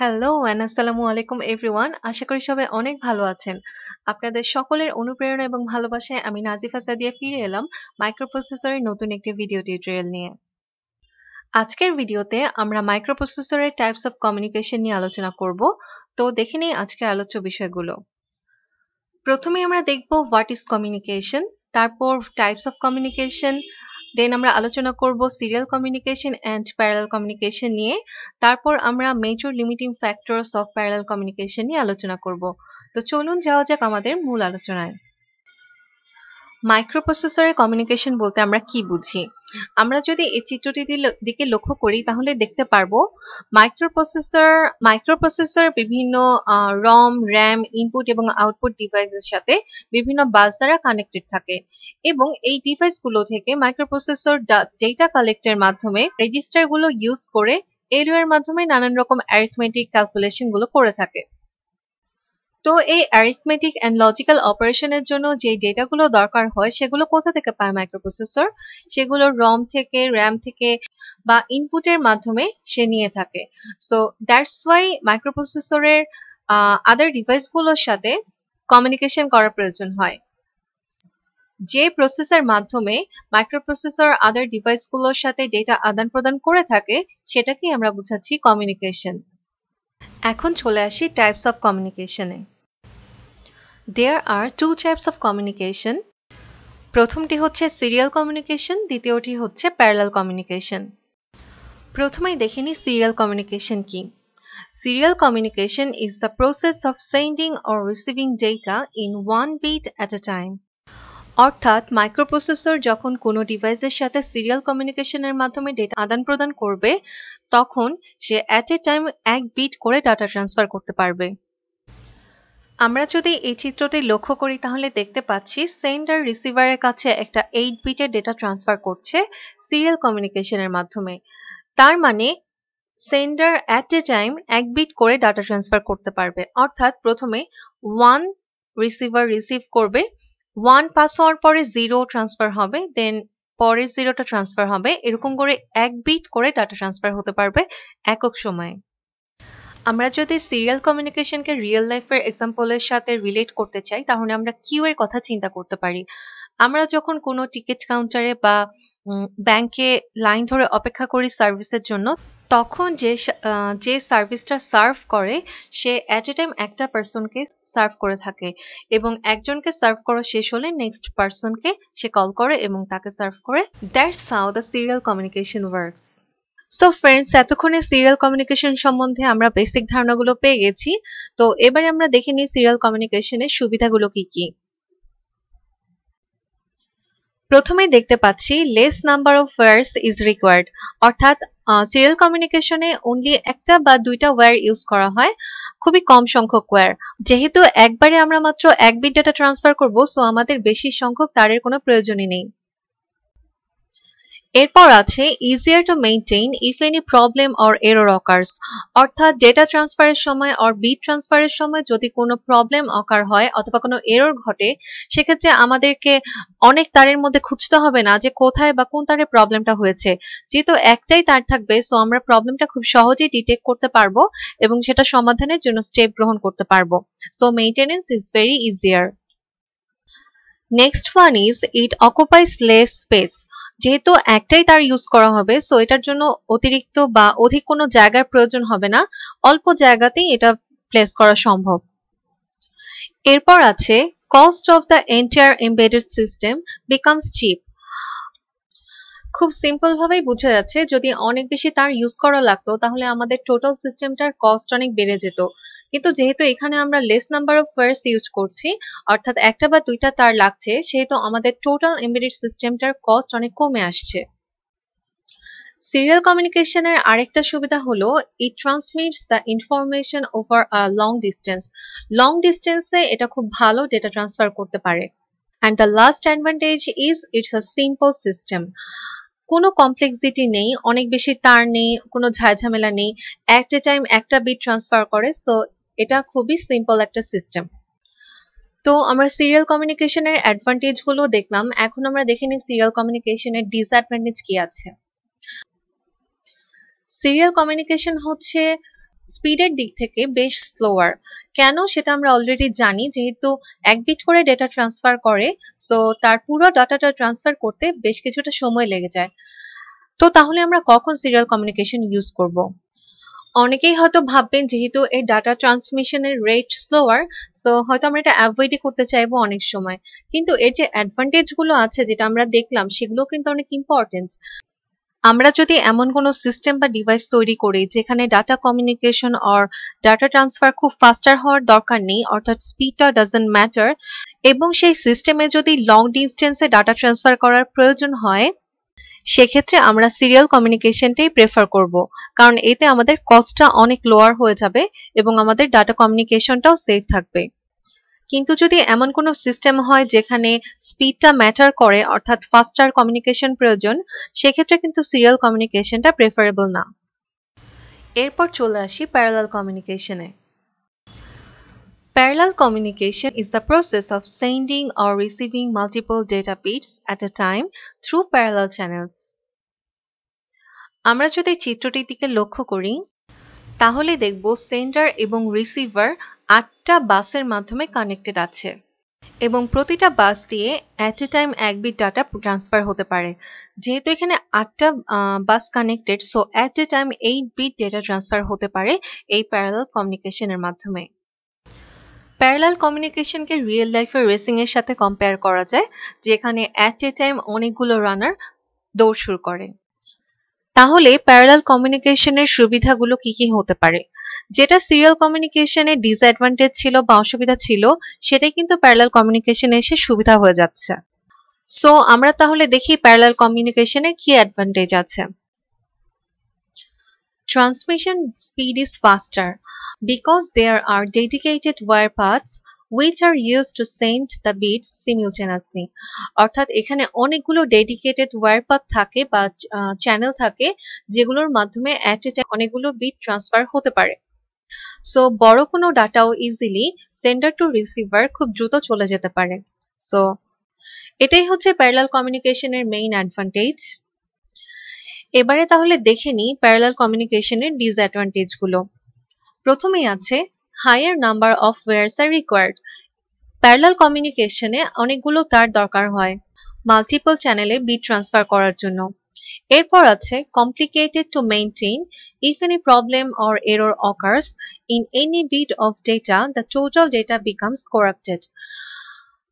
Hello and আসসালামু আলাইকুম everyone আশা করি সবাই অনেক ভালো আছেন। আপনাদের সকলের অনুপ্রেরণা এবং ভালোবাসায় আমি নাজিফা সাদিয়া ফিরে এলাম মাইক্রোপ্রসেসরের নতুন একটি ভিডিও টিউটোরিয়াল নিয়ে। আজকের ভিডিওতে আমরা মাইক্রোপ্রসেসরের টাইপস অফ কমিউনিকেশন নিয়ে আলোচনা করব। তো দেখে নিই আজকের আলোচ্য বিষয়গুলো। প্রথমে আমরা দেখব হোয়াট ইজ কমিউনিকেশন তারপর টাইপস অফ কমিউনিকেশন দেন আমরা আলোচনা করব serial communication and parallel communication নিয়ে। তারপর আমরা major limiting factors of parallel communication নিয়ে আলোচনা করব। তো চলুন যাওয়া যাক আমাদের মূল আলোচনায়। মাইক্রোপ্রসেসরের কমিউনিকেশন বলতে আমরা কি বুঝি? আমরা যদি এই চিত্রটি দিকে লক্ষ্য করি, তাহলে দেখতে পারব মাইক্রোপ্রসেসর মাইক্রোপ্রসেসর বিভিন্ন রম র্যাম ইনপুট এবং আউটপুট ডিভাইসের সাথে বিভিন্ন বাস দ্বারা কানেক্টেড থাকে। এবং এই ডিভাইসগুলো থেকে মাইক্রোপ্রসেসর ডেটা কালেক্টের মাধ্যমে রেজিস্টারগুলো ইউজ করে এলইউ মাধ্যমে নানান রকম অ্যারিথমেটিক ক্যালকুলেশনগুলো করে থাকে। তো এই অ্যারিথমেটিক অ্যান্ড লজিক্যাল অপারেশনের জন্য যে ডেটাগুলো দরকার হয়, সেগুলো কোথা থেকে পায় মাইক্রোপ্রসেসর সেগুলো রম থেকে র্যাম থেকে বা ইনপুটের মাধ্যমে সে নিয়ে থাকে। সো দ্যাটস ওয়াই মাইক্রোপ্রসেসরের আদার ডিভাইসগুলোর সাথে কমিউনিকেশন করার প্রয়োজন হয়। যে প্রসেসের মাধ্যমে মাইক্রোপ্রসেসর আদার ডিভাইসগুলোর সাথে ডেটা আদান প্রদান করে থাকে সেটাকে আমরা বুঝাচ্ছি কমিউনিকেশন এখন চলে আসি types of কমিউনিকেশনে there are two types of communication প্রথমটি হচ্ছে সিরিয়াল কমিউনিকেশন দ্বিতীয়টি হচ্ছে প্যারালাল কমিউনিকেশন প্রথমেই দেখে নিই সিরিয়াল কমিউনিকেশন কি। Serial communication is the process of sending or receiving data in one bit at a time. অর্থাৎ মাইক্রোপ্রসেসর যখন কোনো ডিভাইসের সাথে সিরিয়াল কমিউনিকেশনের মাধ্যমে ডেটা আদান প্রদান করবে তখন সে অ্যাট এ টাইম এক বিট করে ডাটা ট্রান্সফার করতে পারবে। আমরা যদি এই চিত্রটি লক্ষ্য করি, তাহলে দেখতে পাচ্ছি সেন্ডার রিসিভারের কাছে একটা এইট বিটের ডেটা ট্রান্সফার করছে সিরিয়াল কমিউনিকেশনের মাধ্যমে। তার মানে সেন্ডার অ্যাট এ টাইম এক বিট করে ডাটা ট্রান্সফার করতে পারবে। অর্থাৎ প্রথমে ওয়ান রিসিভার রিসিভ করবে ওয়ান পাস হওয়ার পরে জিরো ট্রান্সফার হবে দেন পরের জিরোটা ট্রান্সফার হবে, এরকম করে এক বিট করে ডাটা ট্রান্সফার হতে পারবে একক সময়ে। আমরা যদি সিরিয়াল কমিউনিকেশনকে রিয়েল লাইফের এক্সাম্পলের সাথে রিলেট করতে চাই, তাহলে আমরা কিউ এর কথা চিন্তা করতে পারি। আমরা যখন কোনো টিকিট কাউন্টারে বা ব্যাংকে লাইন ধরে অপেক্ষা করি সার্ভিসের জন্য তখন যে যে সার্ভিসটা সার্ভ করে, সে অ্যাট এ টাইম একটা পার্সনকে সার্ভ করে থাকে এবং একজনকে সার্ভ করা শেষ হলে নেক্সট পার্সনকে সে কল করে এবং তাকে সার্ভ করে। That's how the serial communication works so friends এতক্ষণে সিরিয়াল কমিউনিকেশন সম্বন্ধে আমরা বেসিক ধারণাগুলো পেয়ে গেছি। তো এবারে আমরা দেখে নিই সিরিয়াল কমিউনিকেশনের সুবিধাগুলো কি কি। প্রথমেই দেখতে পাচ্ছি less number of words is required অর্থাৎ সিরিয়াল কমিউনিকেশনে অনলি একটা বা দুইটা ওয়্যার ইউজ করা হয়, খুবই কম সংখ্যক ওয়্যার যেহেতু একবারে আমরা মাত্র এক বিট ডাটা ট্রান্সফার করব সো আমাদের বেশি সংখ্যক তারের কোনো প্রয়োজনই নেই। এরপর আছে easier to maintain if any problem or error occurs অর্থাৎ ডেটা ট্রান্সফারের সময় অর বিট ট্রান্সফারের সময় যদি কোনো প্রবলেম অকার হয় অথবা কোনো এরর ঘটে, সেক্ষেত্রে আমাদেরকে অনেক তারের মধ্যে খুঁজতে হবে না যে কোথায় বা কোন তারে প্রবলেমটা হয়েছে। যেহেতু একটাই তার থাকবে সো আমরা প্রবলেমটা খুব সহজেই ডিটেক্ট করতে পারব এবং সেটা সমাধানের জন্য স্টেপ গ্রহণ করতে পারব। So maintenance is very easier next one is it occupies less space যেহেতু একটাই তার ইউজ করা হবে সো এটার জন্য অতিরিক্ত বা অধিক কোনো জায়গার প্রয়োজন হবে না। অল্প জায়গাতেই এটা প্লেস করা সম্ভব। এরপর আছে cost of the entire embedded system becomes cheap খুব সিম্পল ভাবেই বোঝা যাচ্ছে, যদি অনেক বেশি তার ইউজ করা লাগতো, তাহলে আমাদের টোটাল সিস্টেমটার কস্ট অনেক বেড়ে যেত। কিন্তু যেহেতু এখানে আমরা less number of wires use করছি, অর্থাৎ একটা বা দুইটা তার লাগছে, সেহেতু আমাদের টোটাল এমবেডেড সিস্টেমটার কস্ট অনেক কমে আসছে। সিরিয়াল কমিউনিকেশনের আরেকটা সুবিধা হলো it transmits the information over long distance long ডিস্টেন্সে এটা খুব ভালো ডেটা ট্রান্সফার করতে পারে। And the last advantage is it's a simple system কোনো কমপ্লেক্সিটি নেই, অনেক বেশি তার নেই, কোনো ঝামেলা নেই। অ্যাট এ টাইম একটা বিট ট্রান্সফার করে সো এটা খুবই সিম্পল একটা সিস্টেম তো আমরা সিরিয়াল কমিউনিকেশনের অ্যাডভান্টেজগুলো দেখলাম। এখন আমরা দেখে নিই সিরিয়াল কমিউনিকেশনের ডিসঅ্যাডভান্টেজ কি আছে। সিরিয়াল কমিউনিকেশন হচ্ছে স্পিডের দিক থেকে বেশ স্লোয়ার কেন? সেটা আমরা অলরেডি জানি, যেহেতু এক বিট করে ডেটা ট্রান্সফার করে সো তার পুরো ডাটাটা ট্রান্সফার করতে বেশ কিছুটা সময় লেগে যায়। তো তাহলে আমরা কখন সিরিয়াল কমিউনিকেশন ইউজ করব? অনেকেই হয়তো ভাববেন, যেহেতু এই ডাটা ট্রান্সমিশনের রেট স্লোয়ার সো হয়তো আমরা এটা অ্যাভয়েডই করতে চাইব অনেক সময়। কিন্তু এর যে অ্যাডভান্টেজগুলো আছে, যেটা আমরা দেখলাম, সেগুলো কিন্তু অনেক ইম্পর্টেন্ট আমরা যদি এমন কোনো সিস্টেম বা ডিভাইস তৈরি করি যেখানে data communication or data transfer খুব ফাস্টার হওয়ার দরকার নেই, অর্থাৎ স্পিডটা ডাজেন্ট ম্যাটার এবং সেই সিস্টেমে যদি লং ডিস্টেন্সে ডাটা ট্রান্সফার করার প্রয়োজন হয়, সেক্ষেত্রে আমরা সিরিয়াল কমিউনিকেশনটাই প্রেফার করব। কারণ এতে আমাদের কস্টটা অনেক লোয়ার হয়ে যাবে এবং আমাদের ডাটা কমিউনিকেশনটাও সেফ থাকবে। কিন্তু যদি এমন কোনো সিস্টেম হয় যেখানে স্পিডটা ম্যাটার করে, অর্থাৎ ফাস্টার কমিউনিকেশন প্রয়োজন, সেক্ষেত্রে কিন্তু সিরিয়াল কমিউনিকেশনটা প্রেফারেবল না এরপর চলে আসি প্যারালাল কমিউনিকেশনে Parallel communication is the process of sending or receiving multiple data bits at a time through parallel channels. আমরা যদি চিত্রটির দিকে লক্ষ্য করি তাহলে দেখব সেন্ডার এবং রিসিভার আটটা বাসের মাধ্যমে কানেক্টেড আছে। এবং প্রতিটা বাস দিয়ে অ্যাট এ টাইম এক বিট ডাটা ট্রান্সফার হতে পারে। যেহেতু এখানে আটটা bus connected so at a time eight bit data transfer হতে পারে এই প্যারালাল কমিউনিকেশনের মাধ্যমে। প্যারালাল কমিউনিকেশনকে রিয়েল লাইফের রেসিং এর সাথে কম্পেয়ার করা যায়, যেখানে অ্যাট এ টাইম অনেকগুলো রানার দৌড় শুরু করে। তাহলে প্যারালাল কমিউনিকেশনের সুবিধাগুলো কি কি হতে পারে? যেটা সিরিয়াল কমিউনিকেশনের ডিসঅ্যাডভান্টেজ ছিল বা অসুবিধা ছিল, সেটাই কিন্তু প্যারালাল কমিউনিকেশনে এসে সুবিধা হয়ে যাচ্ছে। সো আমরা তাহলে দেখি প্যারালাল কমিউনিকেশনে কি অ্যাডভান্টেজ আছে। Transmission speed is faster because there are dedicated wire paths which are used to send the bits simultaneously. অর্থাৎ এখানে অনেকগুলো ডেডিকেটেড ওয়্যার পাথ থাকে বা চ্যানেল থাকে, যেগুলোর মাধ্যমে অ্যাট এ টাইম অনেকগুলো বিট ট্রান্সফার হতে পারে। সো বড় কোনো ডাটাও ইজিলি সেন্ডার টু রিসিভার খুব দ্রুত চলে যেতে পারে। সো এটাই হচ্ছে প্যারালাল কমিউনিকেশনের মেইন অ্যাডভান্টেজ এবারে তাহলে দেখে নিই প্যারালাল কমিউনিকেশনের ডিসঅ্যাডভান্টেজগুলো। প্রথমেই আছে higher number of wires are required. Parallel কমিউনিকেশনে অনেকগুলো তার দরকার হয়। মাল্টিপল চ্যানেলে বিট ট্রান্সফার করার জন্য। এরপর আছে complicated to maintain if any problem or error occurs in any bit of data the total data becomes corrupted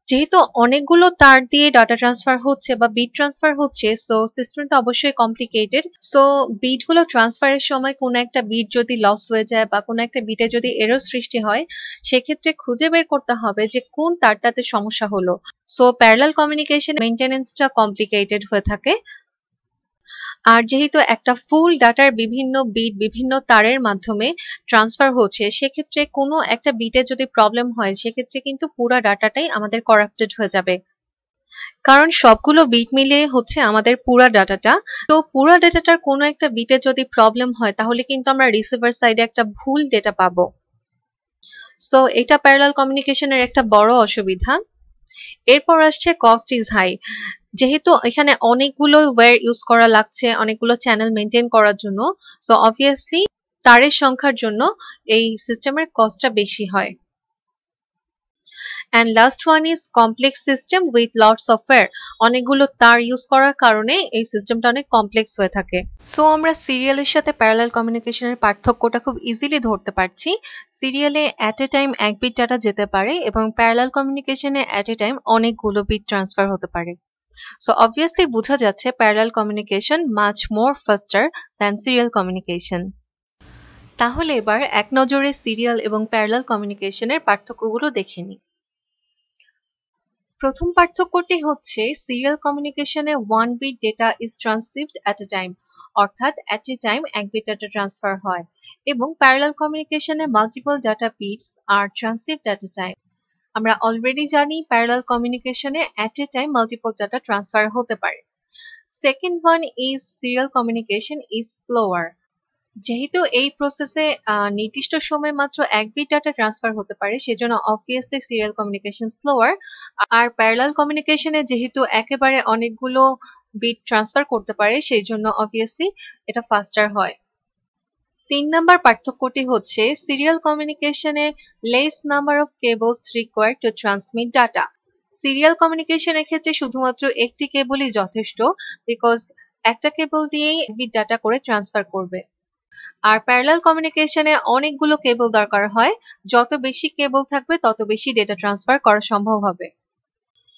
যেহেতু অনেকগুলো তার দিয়ে ডাটা ট্রান্সফার হচ্ছে বা বিট ট্রান্সফার হচ্ছে সো সিস্টেমটা অবশ্যই কমপ্লিকেটেড সো বিটগুলো ট্রান্সফারের সময় কোন একটা বিট যদি লস হয়ে যায় বা কোনো একটা বিটে যদি এরর সৃষ্টি হয়, সেক্ষেত্রে খুঁজে বের করতে হবে যে কোন তারটাতে সমস্যা হলো। সো প্যারালাল কমিউনিকেশন মেনটেনেন্সটা কমপ্লিকেটেড হয়ে থাকে। আর যেহেতু একটা ফুল ডাটার বিভিন্ন বিট বিভিন্ন তারের মাধ্যমে ট্রান্সফার হচ্ছে, সেক্ষেত্রে কোনো একটা বিটে যদি প্রবলেম হয়, সেক্ষেত্রে কিন্তু পুরো ডাটাটাই আমাদের করাপ্টেড হয়ে যাবে। কারণ সবগুলো বিট মিলিয়ে হচ্ছে আমাদের পুরো ডাটাটা। তো পুরো ডাটাটার কোনো একটা বিটে যদি প্রবলেম হয়, তাহলে কিন্তু আমরা রিসিভার সাইডে একটা ভুল ডেটা পাবো। সো এটা প্যারালাল কমিউনিকেশনের একটা বড় অসুবিধা। এরপর আসছে কস্ট ইজ হাই যেহেতু এখানে অনেকগুলো ওয়্যার ইউজ করা লাগছে, অনেকগুলো চ্যানেল মেনটেন করার জন্য সো অবভিয়াসলি তারের সংখ্যার জন্য এই সিস্টেমের কস্টটা বেশি হয়। And last one is complex system with lots of অনেকগুলো তার ইউজ করার কারণে এই সিস্টেমটা অনেক কমপ্লেক্স হয়ে থাকে। সো আমরা সিরিয়ালের সাথে প্যারালাল কমিউনিকেশনের পার্থক্যটা খুব ইজিলি ধরতে পারছি। সিরিয়ালে অ্যাট এ টাইম এক বিট ডাটা যেতে পারে এবং প্যারালাল কমিউনিকেশনে অ্যাট এ টাইম অনেকগুলো বিট ট্রান্সফার হতে পারে। So, obviously, বোঝা যাচ্ছে, parallel communication much more faster than serial communication. তাহলে এবার এক নজরে সিরিয়াল এবং প্যারালাল কমিউনিকেশনের পার্থক্যগুলো দেখে নিই প্রথম পার্থক্যটি হচ্ছে serial কমিউনিকেশনে one bit data is transceived at a time অর্থাৎ অ্যাট এ টাইম এক বিট ডাটা ট্রান্সফার হয়, এবং parallel কমিউনিকেশনে multiple data bits are transceived at a time আমরা অলরেডি জানি parallel কমিউনিকেশনে at a time multiple data transfer হতে পারে। Second one is serial communication is slower যেহেতু এই প্রসেসে নির্দিষ্ট সময় মাত্র এক বিট ডাটা ট্রান্সফার হতে পারে, সেজন্য অবভিয়াসলি সিরিয়াল কমিউনিকেশন স্লোয়ার আর প্যারালাল কমিউনিকেশনে যেহেতু একেবারে অনেকগুলো বিট ট্রান্সফার করতে পারে সেই জন্য অবভিয়াসলি এটা ফাস্টার হয়। তিন নাম্বার পার্থক্যটি হচ্ছে serial কমিউনিকেশনে less number of cables required to transmit data serial কমিউনিকেশনের ক্ষেত্রে শুধুমাত্র একটি কেবলই যথেষ্ট বিকজ একটা কেবল দিয়েই ডাটা করে ট্রান্সফার করবে। আর প্যারালাল কমিউনিকেশনে অনেকগুলো কেবল দরকার হয়, যত বেশি কেবল থাকবে তত বেশি ডেটা ট্রান্সফার করা সম্ভব হবে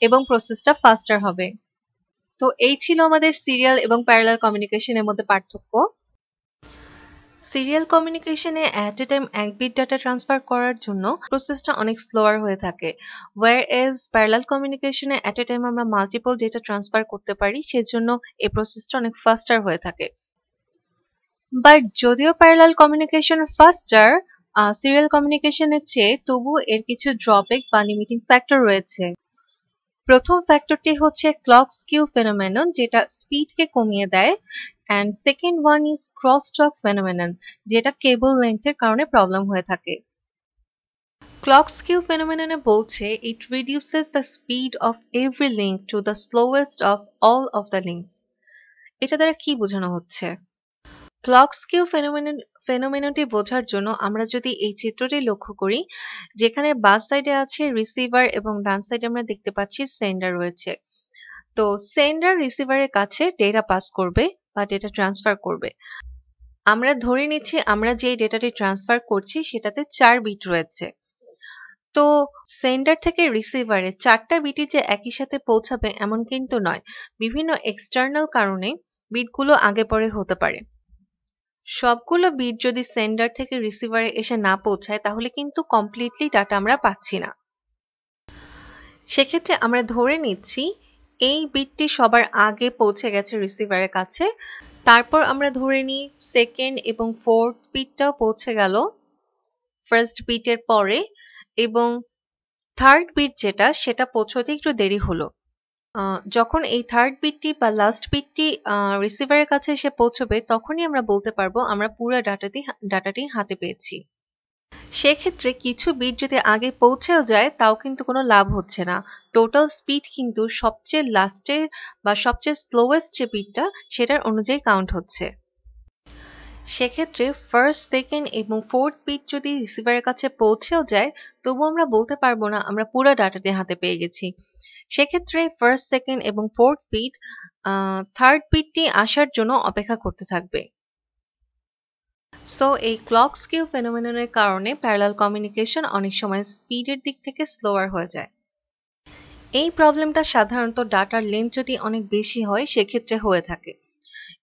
এবং প্রসেসটা ফাস্টার হবে। তো এই ছিল আমাদের সিরিয়াল এবং প্যারালাল কমিউনিকেশনের মধ্যে পার্থক্য। সিরিয়াল কমিউনিকেশনে অ্যাট এ টাইম এক বিট ডাটা ট্রান্সফার করার জন্য প্রসেসটা অনেক স্লোয়ার হয়ে থাকে। ওয়ার এজ প্যারালাল কমিউনিকেশনে অ্যাট এ টাইম আমরা মাল্টিপল ডেটা ট্রান্সফার করতে পারি, সেজন্য এই প্রসেসটা অনেক ফাস্টার হয়ে থাকে। বাট যদিও প্যারালাল কমিউনিকেশন ফাস্টার সিরিয়াল কমিউনিকেশনের চেয়ে তবু এর কিছু ড্রব্যাক বা লিমিটিং ফ্যাক্টর রয়েছে। প্রথম ফ্যাক্টরটি হচ্ছে ক্লক স্কিউ ফেনোমেনন যেটা স্পিডকে কমিয়ে দেয় and second one is cross talk phenomenon যেটা কেবল লেন্থের কারণে প্রবলেম হয়ে থাকে। ক্লক স্কিউ ফেনোমেননে বলছে it reduces the speed of every link to the slowest of all of the links এটা দ্বারা কি বোঝানো হচ্ছে? ক্লক স্কিউ ফেনোমেননটি বোঝার জন্য আমরা যদি এই চিত্রটি লক্ষ্য করি, যেখানে বাস সাইডে আছে রিসিভার এবং ডান সাইডে আমরা দেখতে পাচ্ছি সেন্ডার রয়েছে। তো সেন্ডার রিসিভারের কাছে ডেটা পাস করবে বা ডেটা ট্রান্সফার করবে। আমরা ধরে নিচ্ছি আমরা যে ডেটাটি ট্রান্সফার করছি সেটাতে চার বিট রয়েছে। তো সেন্ডার থেকে রিসিভারে চারটা বিটি যে একই সাথে পৌঁছাবে এমন কিন্তু নয়। বিভিন্ন এক্সটার্নাল কারণে বিটগুলো আগে পরে হতে পারে। সবগুলো বিট যদি সেন্ডার থেকে রিসিভারে এসে না পৌঁছায়, তাহলে কিন্তু কমপ্লিটলি ডাটা আমরা পাচ্ছি না। সেক্ষেত্রে আমরা ধরে নিচ্ছি, এই বিটটি সবার আগে পৌঁছে গেছে রিসিভারের কাছে। তারপর আমরা ধরে নিই সেকেন্ড এবং ফোর্থ বিটটাও পৌঁছে গেল। ফার্স্ট বিটের পরে এবং থার্ড বিট যেটা, সেটা পৌঁছতে একটু দেরি হলো। যখন এই থার্ড বিটটি বা লাস্ট বিটটি রিসিভারের কাছে এসে পৌঁছবে, তখনই আমরা বলতে পারব আমরা পুরো ডাটাটি ডাটাটি হাতে পেয়েছি। সেক্ষেত্রে কিছু বিট যদি আগে পৌঁছেও যায়, তাও কিন্তু কোনো লাভ হচ্ছে না। টোটাল স্পিড কিন্তু সবচেয়ে লাস্টের বা সবচেয়ে স্লোয়েস্ট যে বিটটা সেটার অনুযায়ী কাউন্ট হচ্ছে। সেক্ষেত্রে ফার্স্ট সেকেন্ড এবং ফোর্থ বিট যদি রিসিভারের কাছে পৌঁছেও যায় তবু আমরা বলতে পারব না আমরা পুরো ডাটাটি হাতে পেয়ে গেছি। সেক্ষেত্রে ফার্স্ট সেকেন্ড এবং ফোর্থ বিট থার্ড বিটটি আসার জন্য অপেক্ষা করতে থাকবে। সো এই ক্লক স্কিউ ফেনোমেনের কারণে প্যারালাল কমিউনিকেশন অনেক সময় স্পিডের দিক থেকে স্লোয়ার হয়ে যায়। এই প্রবলেমটা সাধারণত ডাটার লেন্থ যদি অনেক বেশি হয়, সেক্ষেত্রে হয়ে থাকে।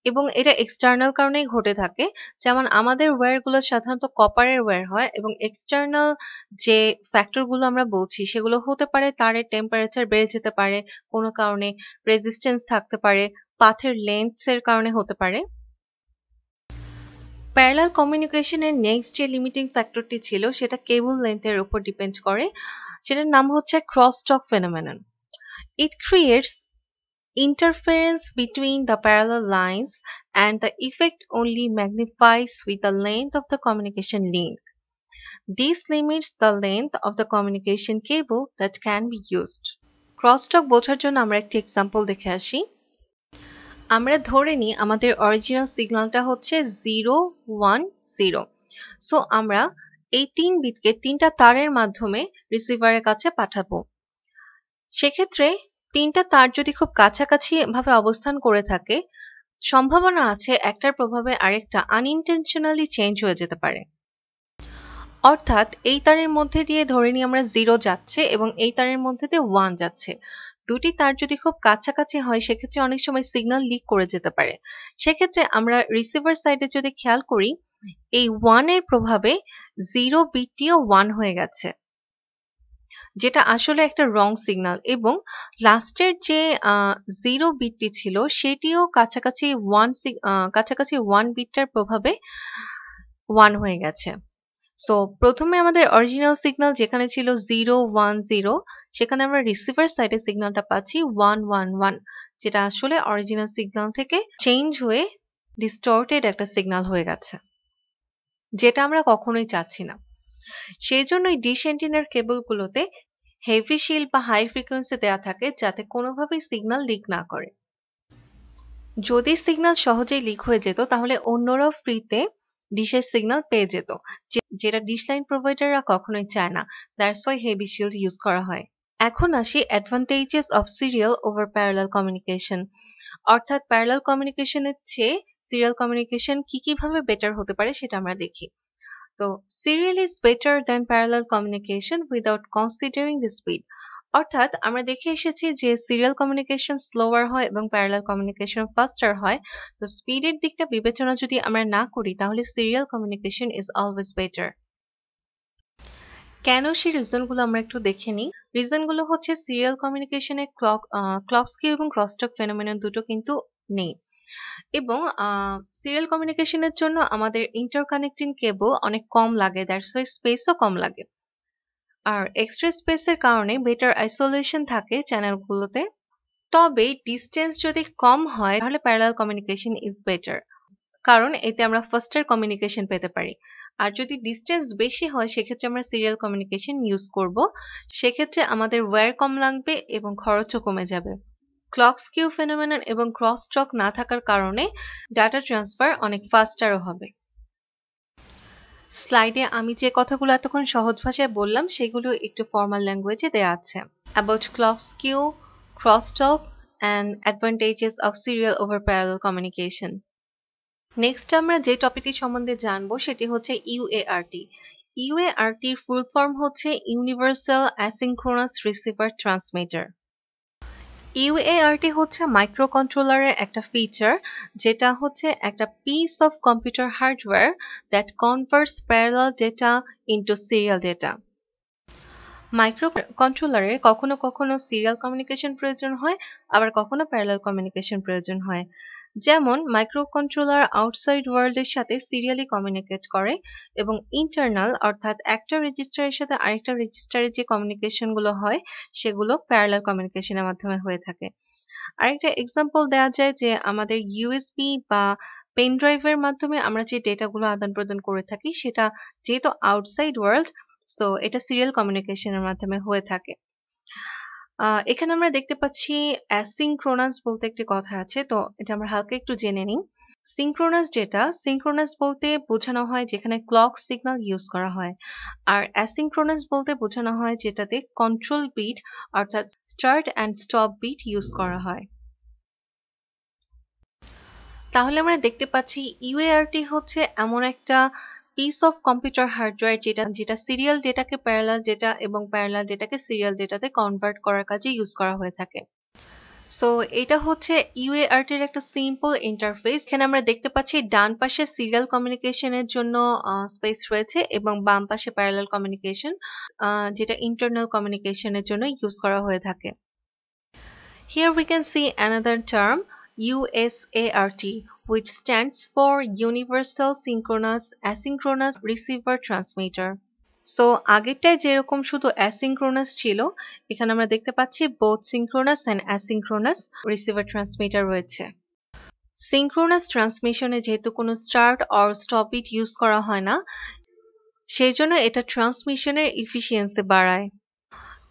এবং এটা এক্সটার্নাল কারণেই ঘটে থাকে। যেমন আমাদের ওয়্যারগুলো সাধারণত কপারের ওয়্যার হয় এবং এক্সটার্নাল যে ফ্যাক্টরগুলো আমরা বলছি সেগুলো হতে পারে তারের টেম্পারেচার বেড়ে যেতে পারে, কোনো কারণে রেজিস্ট্যান্স থাকতে পারে, পাথের লেন্থসের কারণে হতে পারে। প্যারালাল কমিউনিকেশনের নেক্সট যে লিমিটিং ফ্যাক্টরটি ছিল সেটা কেবল লেন্থের উপর ডিপেন্ড করে। সেটার নাম হচ্ছে cross talk phenomenon it creates interference between the parallel lines and the effect only magnifies with the length of the communication link. This limits the length of the communication cable that can be used. Crosstalk বোঝার জন্য আমরা একটি example দেখে আসি আমরা ধরে নিই আমাদের অরিজিনাল সিগন্যালটা হচ্ছে জিরো ওয়ান জিরো সো আমরা এই তিন বিটকে তিনটা তারের মাধ্যমে রিসিভারের কাছে পাঠাবো সেক্ষেত্রে তিনটা তার যদি খুব কাছাকাছি ভাবে অবস্থান করে থাকে, সম্ভাবনা আছে একটার প্রভাবে আরেকটা আনইনটেনশনালি চেঞ্জ হয়ে যেতে পারে। অর্থাৎ এই তারের মধ্যে দিয়ে ধরে নিই আমরা জিরো যাচ্ছে এবং এই তারের মধ্যে দিয়ে ওয়ান যাচ্ছে। দুটি তার যদি খুব কাছাকাছি হয়, সেক্ষেত্রে অনেক সময় সিগন্যাল লিক করে যেতে পারে। সেক্ষেত্রে আমরা রিসিভার সাইডে যদি খেয়াল করি, এই ওয়ানের প্রভাবে জিরো বিটটিও ওয়ান হয়ে গেছে। যেটা আসলে একটা রং সিগন্যাল এবং লাস্টের যে জিরো বিটটি ছিল সেটিও কাছাকাছি ওয়ান কাছাকাছি ওয়ান বিটটার প্রভাবে ওয়ান হয়ে গেছে। সো প্রথমে আমাদের অরিজিনাল সিগন্যাল যেখানে ছিল জিরো ওয়ান জিরো সেখানে আমরা রিসিভার সাইডে সিগন্যালটা পাচ্ছি ওয়ান ওয়ান ওয়ান যেটা আসলে অরিজিনাল সিগন্যাল থেকে চেঞ্জ হয়ে ডিস্টর্টেড একটা সিগন্যাল হয়ে গেছে, যেটা আমরা কখনোই চাচ্ছি না। সেই জন্যই ডিশ এন্টিনার কেবলগুলোতে হেভি শিল বা হাই ফ্রিকোয়েন্সি দেওয়া থাকে যাতে কোনোভাবেই সিগন্যাল লিক না করে। যদি সিগন্যাল সহজেই লিক হয়ে যেত, তাহলে অন্যরাও ফ্রিতে ডিশের সিগন্যাল পেয়ে যেত যেটা ডিশ লাইন প্রোভাইডাররা কখনোই চায় না। That's why heavy shield use করা হয়। এখন আসি advantages of serial over parallel communication অর্থাৎ প্যারালাল কমিউনিকেশনের চেয়ে সিরিয়াল কমিউনিকেশন কি, কীভাবে বেটার হতে পারে সেটা আমরা দেখি। তো serial is better than parallel communication without considering the speed অর্থাৎ, আমরা দেখে এসেছি যে সিরিয়াল কমিউনিকেশন স্লোয়ার হয় এবং প্যারালাল কমিউনিকেশন ফাস্টার হয়। তো স্পিডের দিকটা বিবেচনা যদি আমরা না করি, তাহলে serial communication is always better কেন সেই রিজনগুলো আমরা একটু দেখে নিই? রিজনগুলো হচ্ছে সিরিয়াল কমিউনিকেশনে ক্লক ক্লক স্কিউ এবং ক্রসটক ফেনোমেনন দুটো কিন্তু নেই। এবং সিরিয়াল কমিউনিকেশনের জন্য আমাদের ইন্টারকানেক্টিং কেবল অনেক কম লাগে দ্যাটস ওয়াই স্পেসও কম লাগে। আর এক্সট্রা স্পেসের কারণে বেটার আইসোলেশন থাকে চ্যানেলগুলোতে তবে ডিস্টেন্স যদি কম হয়, তাহলে প্যারালাল কমিউনিকেশন ইজ বেটার কারণ এতে আমরা ফাস্টার কমিউনিকেশন পেতে পারি। আর যদি ডিস্টেন্স বেশি হয়, সেক্ষেত্রে আমরা সিরিয়াল কমিউনিকেশন ইউজ করব। সেক্ষেত্রে আমাদের ওয়্যার কম লাগবে এবং খরচও কমে যাবে। ক্লক স্কিউ ফেনোমেনন এবং ক্রস স্ট্রক না থাকার কারণে ডাটা ট্রান্সফার অনেক ফাস্টারও হবে। স্লাইডে আমি যে কথাগুলো এতক্ষণ সহজ ভাষায় বললাম, সেগুলো একটু ফর্মাল ল্যাঙ্গুয়েজে দেওয়া আছে। About clock skew crosstalk and advantages of serial over parallel communication next আমরা যে টপিকটি সম্বন্ধে জানব, সেটি হচ্ছে ইউএআরটি ইউএআরটির ফুল ফর্ম হচ্ছে universal asynchronous receiver transmitter UART হচ্ছে মাইক্রো কন্ট্রোলারের একটা ফিচার যেটা হচ্ছে একটা piece of computer hardware that converts parallel data into serial data micro কন্ট্রোলারে কখনো কখনো সিরিয়াল কমিউনিকেশন প্রয়োজন হয়, আবার কখনো প্যারালাল কমিউনিকেশন প্রয়োজন হয়। যেমন মাইক্রো কন্ট্রোলার আউটসাইড ওয়ার্ল্ডের সাথে সিরিয়ালি কমিউনিকেট করে এবং ইন্টারনাল অর্থাৎ একটা রেজিস্টারের সাথে আরেকটা রেজিস্টারের যে কমিউনিকেশনগুলো হয়, সেগুলো প্যারালাল কমিউনিকেশনের মাধ্যমে হয়ে থাকে। আরেকটা এক্সাম্পল দেওয়া যায় যে আমাদের ইউএসবি বা পেন ড্রাইভের মাধ্যমে আমরা যে ডেটাগুলো আদান প্রদান করে থাকি, সেটা যেহেতু আউটসাইড ওয়ার্ল্ড সো এটা সিরিয়াল কমিউনিকেশনের মাধ্যমে হয়ে থাকে। এখানে আমরা দেখতে পাচ্ছি অ্যাসিংক্রোনাস বলতে একটি কথা আছে, তো এটা আমরা হালকা একটু জেনে নিই। সিঙ্ক্রোনাস ডেটা সিঙ্ক্রোনাস বলতে বোঝানো হয় যেখানে ক্লক সিগন্যাল ইউজ করা হয়। আর অ্যাসিঙ্ক্রোনাস বলতে বোঝানো হয় যেটাতে কন্ট্রোল বিট, অর্থাৎ start and stop bit use করা হয়। তাহলে আমরা দেখতে পাচ্ছি ইউএআরটি হচ্ছে এমন একটা পিস অফ কম্পিউটার হার্ডওয়্যার যেটা যেটা সিরিয়াল ডেটাকে প্যারালাল ডেটা এবং প্যারালাল ডেটাকে সিরিয়াল ডেটাতে কনভার্ট করার কাজে ইউজ করা হয়ে থাকে। সো এটা হচ্ছে ইউএআরটি এর একটা সিম্পল ইন্টারফেস এখানে আমরা দেখতে পাচ্ছি ডান পাশে সিরিয়াল কমিউনিকেশনের জন্য স্পেস রয়েছে এবং বাম পাশে প্যারালাল কমিউনিকেশন যেটা ইন্টারনাল কমিউনিকেশনের জন্য ইউজ করা হয়ে থাকে। Here we can see another term USART which stands for Universal Synchronous Asynchronous Receiver Transmitter. So আগেরটায় যেরকম শুধু অ্যাসিঙ্ক্রোনাস ছিল, এখানে আমরা দেখতে পাচ্ছি both synchronous and asynchronous receiver transmitter রয়েছে সিঙ্ক্রোনাস ট্রান্সমিশনে যেহেতু কোনো start or stop it use করা হয় না, সেই জন্য এটা ট্রান্সমিশনের ইফিসিয়েন্সি বাড়ায়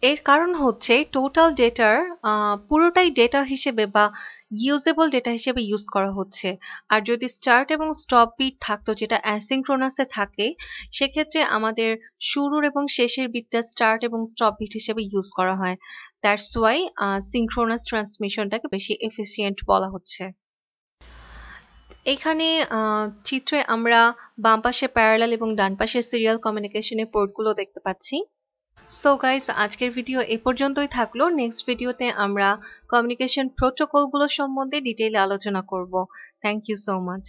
এর কারণ হচ্ছে টোটাল ডেটার পুরোটাই ডেটা হিসেবে বা ইউজেবল ডেটা হিসেবে ইউজ করা হচ্ছে। আর যদি স্টার্ট এবং স্টপ বিট থাকতো, যেটা অ্যাসিংক্রোনাসে থাকে, সেক্ষেত্রে আমাদের শুরুর এবং শেষের বিটটা স্টার্ট এবং স্টপ বিট হিসেবে ইউজ করা হয়। দ্যাটস ওয়াই সিঙ্ক্রোনাস ট্রান্সমিশনটাকে বেশি এফিসিয়েন্ট বলা হচ্ছে। এখানে চিত্রে আমরা বাম পাশে প্যারালাল এবং ডান পাশে সিরিয়াল কমিউনিকেশনের পোর্টগুলো দেখতে পাচ্ছি। সো গাইস আজকের ভিডিও এ পর্যন্তই থাকল। নেক্সট ভিডিওতে আমরা কমিউনিকেশন প্রোটোকলগুলো সম্বন্ধে ডিটেইলে আলোচনা করব। Thank you so much